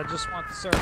I just want the service.